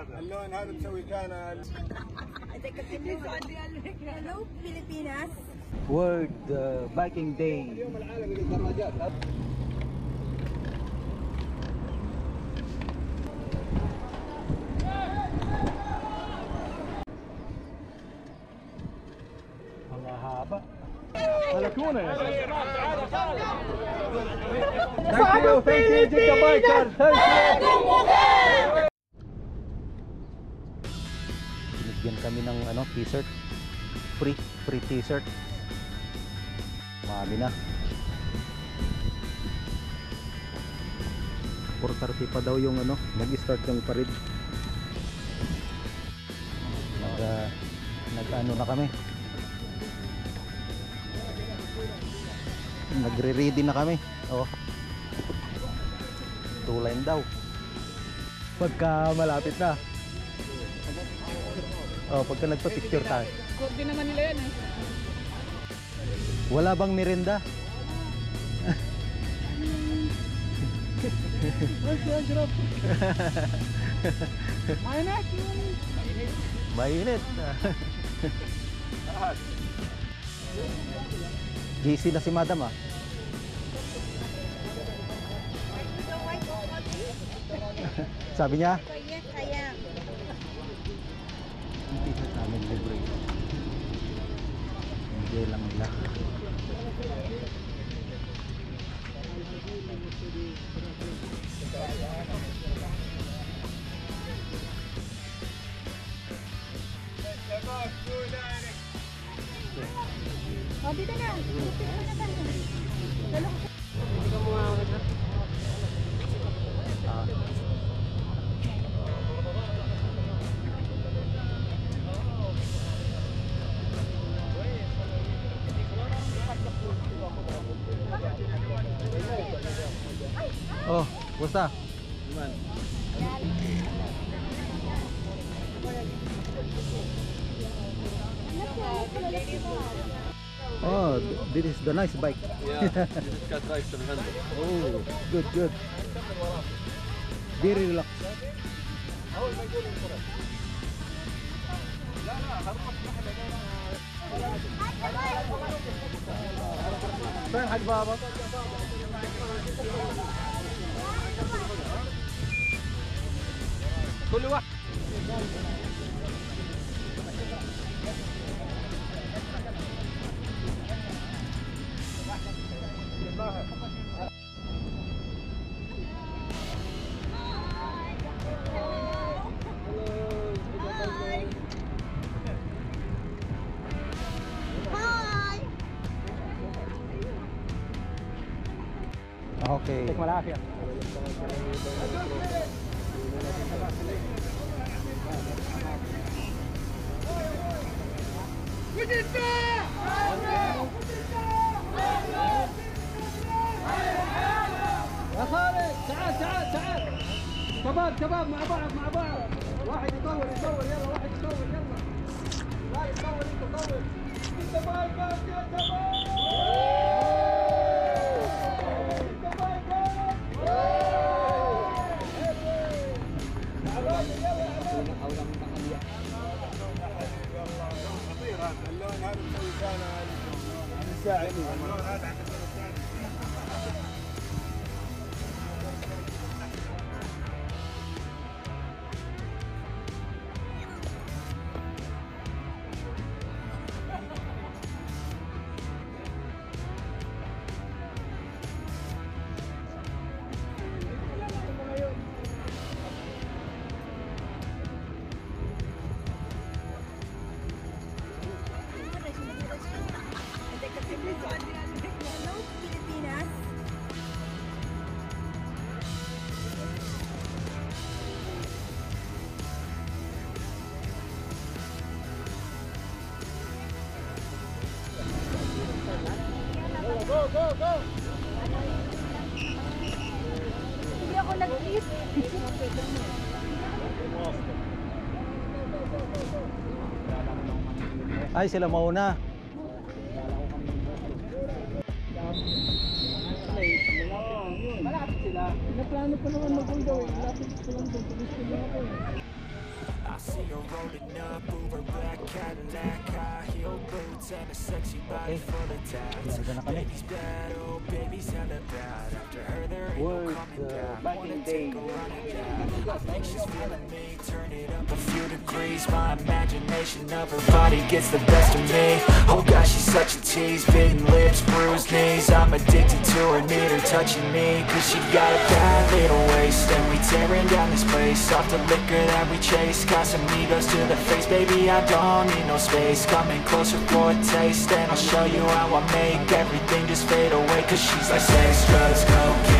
هذا اللون هذا مسوي كان uh, Day. اليوم العالمي للدراجات ملكونا يا شيخ Thank you, thank you, Jika Biker. Thank you. Binigyan kami ng ano, t-shirt. Free, free t-shirt. Marami na. 4.30 pa daw yung ano, nag-start yung parade. Nag, ah, nag-ano na kami. Nagre-ready na kami. Oh. Two line daw. Pagka malapit na. Oh, pagka nagpa-picture tayo. Kurdi naman nila yan eh. Wala bang merenda? Mainit! Mainit. GC na si madam ah. Sabi niya, Yes, I am. hindi na namin libre. Hindi lang nila. Oh, dito na. Dito na. Dalo ko Oh, this is the nice bike. Oh, good, good. Very relaxed. Saan Haj Baba? Kuluwa. Okay. take Tek malapit. يا تعال تعال تعال. شباب شباب مع بعض مع بعض. واحد يطول يطول يلا واحد يطول يلا. لا يطول انت طول. انت بايكر يا شباب اللون هذا مسوي كان اللون هذا nag-kiss. Ay, sila mauna. Malapit sila. Naplano pa naman mag-undo. Eh. Malapit silang doon. Tulis ko na ako eh. I see her rolling up, Uber black Cadillac, high heel boots, and a sexy body full of tats. Larga na kami. Baby's bad, oh baby's hella bad. After her there ain't no coming uh, back. back Wanna in the day. take a run at that. I think she's feeling me. Turn it up a few degrees. My imagination of her body gets the best of me. Oh gosh, she's such a tease. Bitten lips, bruised knees. I'm addicted to her, need her touching me. Cause she got a bad little waist. And we tearing down this place. Off the liquor that we chase. Casamigos to the face, baby. I don't need no space. Coming closer for a taste. And I'll show you how I make everything just fade away. Cause she's like sex, drugs, cocaine.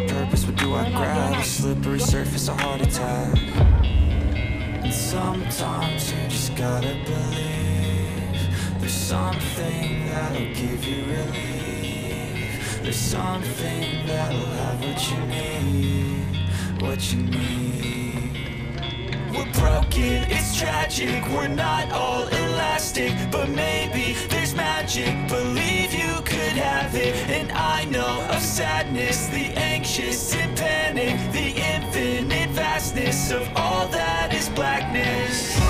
my purpose, what do I grab? A slippery surface, a heart attack. And sometimes you just gotta believe There's something that'll give you relief. There's something that'll have what you need What you need. We're broken, it's tragic. We're not all elastic But maybe magic. Believe you could have it. And I know of sadness The anxious and panic The infinite vastness Of all that is blackness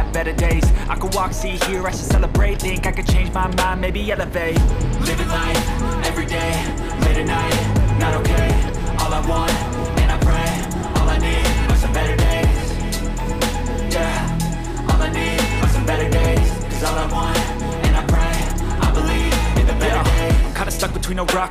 have better days. I could walk, see, hear, I should celebrate. Think I could change my mind, maybe elevate. Living life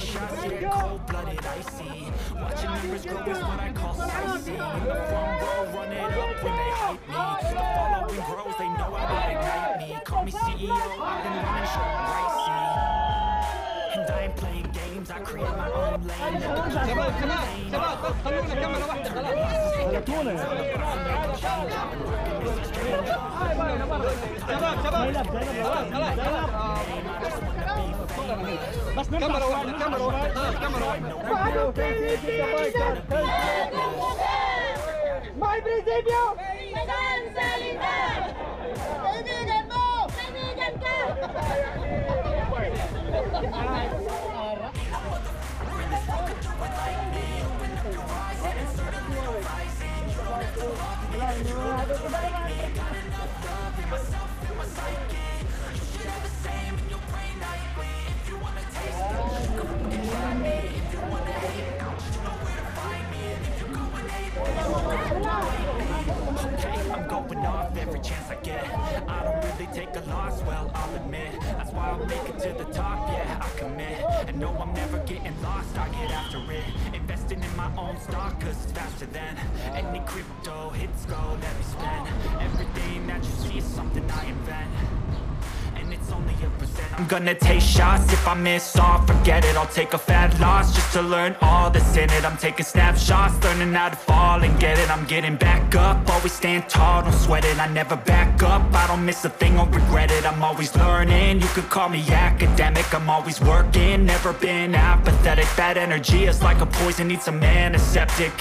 shots, yeah, cold-blooded, icy. Watching numbers grow is what I call sightseeing. In the front row, run it up when they hype me. The following grows, they know how to ignite me. Call me CEO, I've been running show pricey. And I ain't playing games, I create my own lane. شباب شباب شباب بس خلونا كاميرا واحدة خلاص شباب شباب خلاص خلاص بس كاميرا واحدة كاميرا واحدة خلاص كاميرا واحدة My principio! Isang salita! Crypto hits spend. Everything that you see is something I invent. A. I'm gonna take shots if I miss all, forget it. I'll take a fat loss just to learn all that's in it. I'm taking snapshots, learning how to fall and get it. I'm getting back up, always stand tall, don't sweat it. I never back up, I don't miss a thing or regret it. I'm always learning, you could call me academic. I'm always working, never been apathetic. Bad energy is like a poison, needs a antiseptic.